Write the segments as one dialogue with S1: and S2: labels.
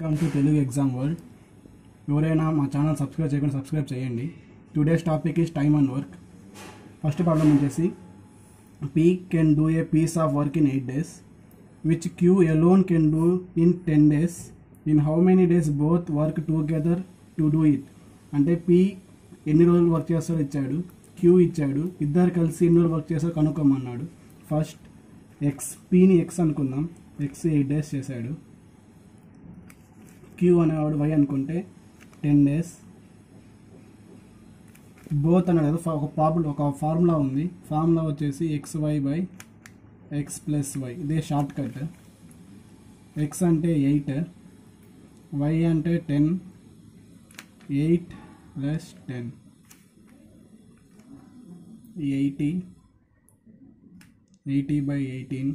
S1: Welcome to Telugu exam world ఎవరైనా మా channel subscribe చేయకుండా సబ్స్క్రైబ్ చేయండి. Today's topic is time and work first problem వచ్చేసి P can do a piece of work in eight days which Q alone can do in ten days in how many days both work together to do it అంటే P ఎన్ని రోజులు work చేస్తారో ఇచ్చాడు queue ఇచ్చాడు ఇద్దరు కలిసి ఎన్ని రోజులు వర్క్ చేస్తారో కనుక్కోమన్నాడు. ఫస్ట్ ఎక్స్ పీని ఎక్స్ అనుకుందాం. ఎక్స్ ఎయిట్ డేస్ చేశాడు. క్యూ అనేవాడు వై అనుకుంటే టెన్ డేస్. బోత్ అనేది ఒక ప్రాబ్లం ఒక ఫార్ములా ఉంది. ఫార్ములా వచ్చేసి x y by x plus y ఇదే షార్ట్ కట్ ఎక్స్ అంటే ఎయిట్ వై అంటే ten eight plus ten eighty eighty by eighteen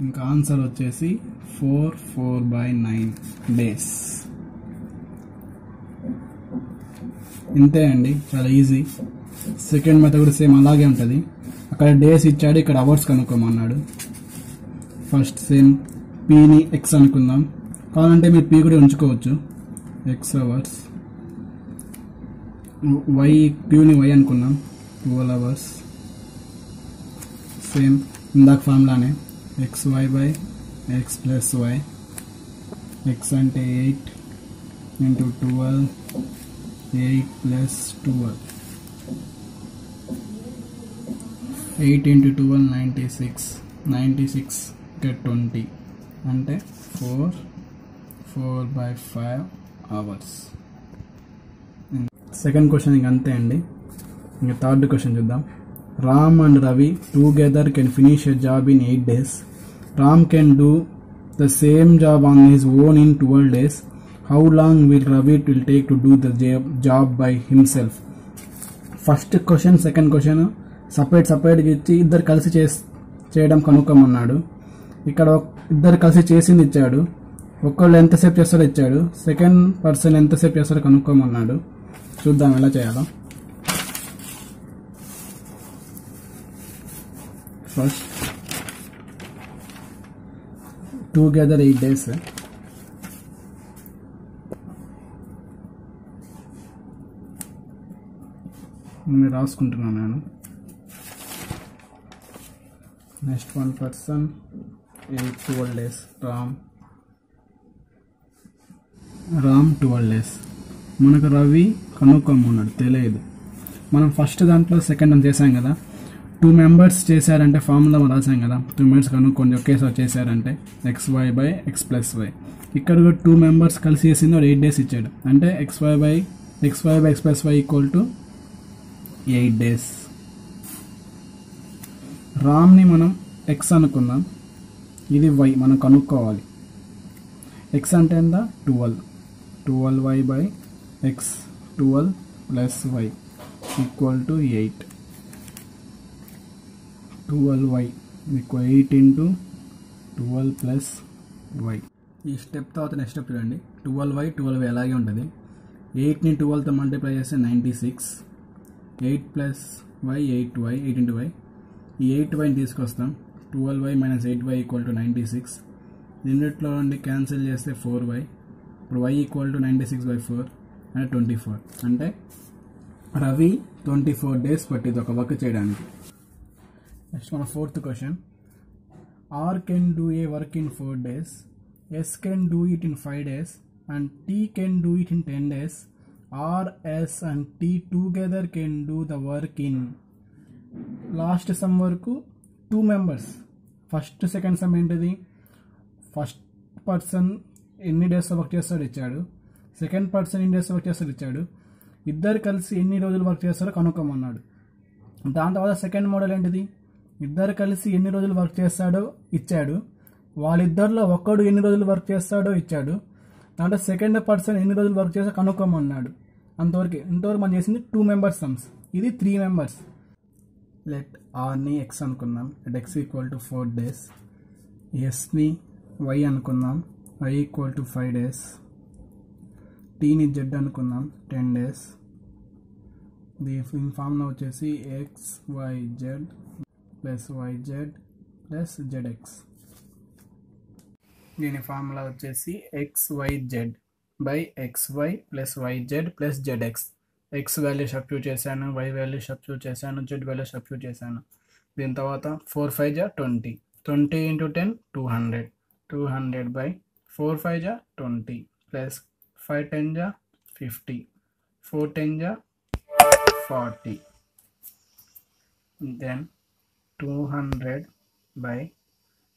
S1: ఇంకా ఆన్సర్ వచ్చేసి four four by nine days ఇంతే అండి. చాలా ఈజీ సెకండ్ మెథడ్ కూడా సేమ్ అలాగే ఉంటుంది. అక్కడ డేస్ ఇచ్చాడు ఇక్కడ అవర్స్ కనుక్కోమన్నాడు. ఫస్ట్ సేమ్ పీని ఎక్స్ అనుకుందాం. కావాలంటే మీరు పీ కూడా ఉంచుకోవచ్చు. ఎక్స్ అవర్స్ వై క్యూని వై అనుకున్నాం ట్వెల్వ్ అవర్స్ సేమ్ ఇందాక ఫార్ములానే x y by x plus y x అంటే eight into twelve eight plus twelve eight into twelve ninety six ninety six twenty అంటే four four by five hours. Second question ఇంక అంతే అండి. ఇంకా third question చూద్దాం. Ram and Ravi together can finish a job in eight days Ram can do the same job on his own in twelve days how long will Ravi will take to do the job by himself first question second question separate సపరేట్గా ఇచ్చి ఇద్దరు కలిసి చేస్ చేయడం కనుక్కోమన్నాడు ఇక్కడ ఇద్దరు కలిసి చేసింది ఇచ్చాడు. ఒక్కళ్ళు ఎంతసేపు చేస్తారో ఇచ్చాడు. సెకండ్ పర్సన్ ఎంతసేపు చేస్తారో కనుక్కోమన్నాడు చూద్దాం ఎలా చేయాలో. ఫస్ట్ టుగెదర్ ఎయిట్ డేస్ రాసుకుంటున్నాను నేను next one person eight twelve days Ram. Ram twelve days మనకు రవి కనుక్కోమన్నాడు తెలియదు. మనం ఫస్ట్ దాంట్లో సెకండ్ చేసాం కదా. టూ మెంబర్స్ చేశారంటే ఫార్ములా మనం రాసాం కదా. టూ మెంబర్స్ కనుక్కోండి ఒకేసారి చేశారంటే x y by x plus y ఇక్కడ కూడా టూ మెంబర్స్ కలిసి చేసింది వాడు ఎయిట్ డేస్ ఇచ్చాడు. అంటే x y by x y by x plus y equal to eight days. రామ్ని మనం ఎక్స్ అనుకుందాం. ఇది వై మనం కనుక్కోవాలి. ఎక్స్ అంటే ఎంత twelve. Twelve y by x twelve plus y equal to eight. Twelve y equal eight into twelve plus y ఈ step తర్వాత next step చూడండి. ట్వెల్వ్ వై ట్వెల్వ్ అలాగే ఉంటుంది? ఎయిట్ని ట్వెల్వ్తో మల్టిప్లై చేస్తే ninety six. Eight plus y eight y eight into y ఈ eight వైని తీసుకొస్తాం. Twelve y minus eight y equal to ninety six లిమిట్లో నుండి క్యాన్సిల్ చేస్తే ఫోర్ వై ఇప్పుడు y equal to ninety six by four అంటే twenty four అంటే Ravi twenty four days పట్టింది ఒక వర్క్ చేయడానికి. నెక్స్ట్ మన fourth question R can do a work in four days S can do it in five days and T can do it in ten days R S and T together can do the work in last sum వరకు two members first second sum ఏంటిది? First person ఎన్ని days work చేస్తాడో ఇచ్చాడు. Second person ఎన్ని days work చేస్తాడో ఇచ్చాడు. ఇద్దరు కలిసి ఎన్ని రోజులు వర్క్ చేస్తారో కనుక్కోమన్నాడు. దాని తర్వాత సెకండ్ మోడల్ ఏంటిది? ఇద్దరు కలిసి ఎన్ని రోజులు వర్క్ చేస్తాడో ఇచ్చాడు. వాళ్ళిద్దరిలో ఒక్కడు ఎన్ని రోజులు వర్క్ చేస్తాడో ఇచ్చాడు. దాంట్లో సెకండ్ పర్సన్ ఎన్ని రోజులు వర్క్ చేస్తా కనుక్కోమన్నాడు. అంతవరకు ఇంతవరకు మనం చేసింది టూ మెంబర్స్ సమ్స్ ఇది త్రీ మెంబర్స్ లెట్ ఆర్ని ఎక్స్ అనుకుందాం. Let x equal to four days ఎస్ని y అనుకుందాం. Y equal to five days టీని జెడ్ అనుకుందాం. టెన్ డేస్ దీని ఫామ్లో వచ్చేసి x y z plus y z plus z x దీని ఫార్ములా వచ్చేసి x y z by x y plus y z plus z x x. Value substitute చేశాను y value substitute చేశాను z value substitute చేశాను. దీని తర్వాత four five జా twenty. Twenty into ten two hundred. Two hundred by four five జా twenty plus five ten జా fifty. Four ten జా forty. Then two hundred by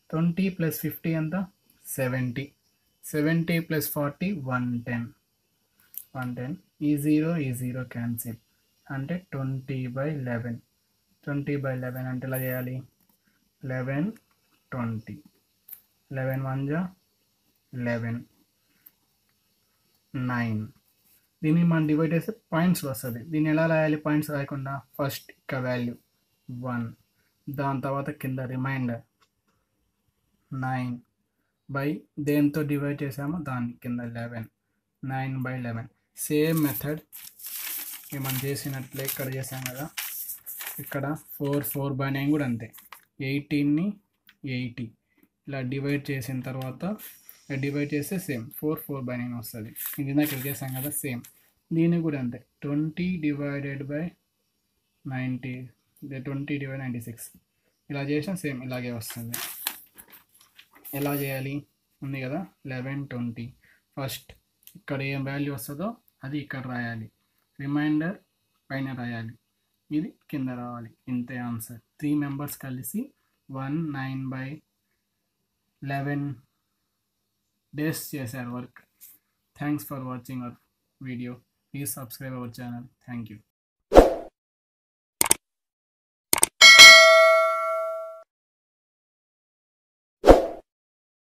S1: twenty plus fifty ఎంత? Seventy seventy plus forty one ten one ten ఈ zero ఈ zero cancel అంటే twenty by eleven twenty by eleven అంటే ఎలా చేయాలి? Eleven twenty eleven one జా? Eleven nine దీన్ని మనం డివైడ్ చేస్తే పాయింట్స్ వస్తుంది. దీన్ని ఎలా రాయాలి? పాయింట్స్ రాయకుండా ఫస్ట్ ఇక వాల్యూ వన్ దాని తర్వాత కింద రిమైండర్ నైన్ బై దేంతో డివైడ్ చేసామో దాని కింద eleven nine by eleven same method మనం చేసినట్లే ఇక్కడ చేసాం కదా. ఇక్కడ ఫోర్ ఫోర్ బై నైన్ కూడా అంతే. ఎయిటీన్ని ఎయిటీ ఇలా డివైడ్ చేసిన తర్వాత డివైడ్ చేస్తే same four four by nine వస్తుంది. ఇది ఇందాక ఇక్కడ చేసాం కదా సేమ్ దీనికి కూడా అంతే. Twenty divided by ninety twenty divide ninety six ఇలా చేసినా సేమ్ ఇలాగే వస్తుంది. ఎలా చేయాలి? ఉంది కదా? లెవెన్ ట్వంటీ ఫస్ట్ ఇక్కడ ఏం వాల్యూ వస్తుందో అది ఇక్కడ రాయాలి. రిమైండర్ పైన రాయాలి. ఇది కింద రావాలి. ఇంతే ఆన్సర్ త్రీ మెంబర్స్ కలిసి one nine by eleven days చేశారు work thanks for watching our video please subscribe our channel thank you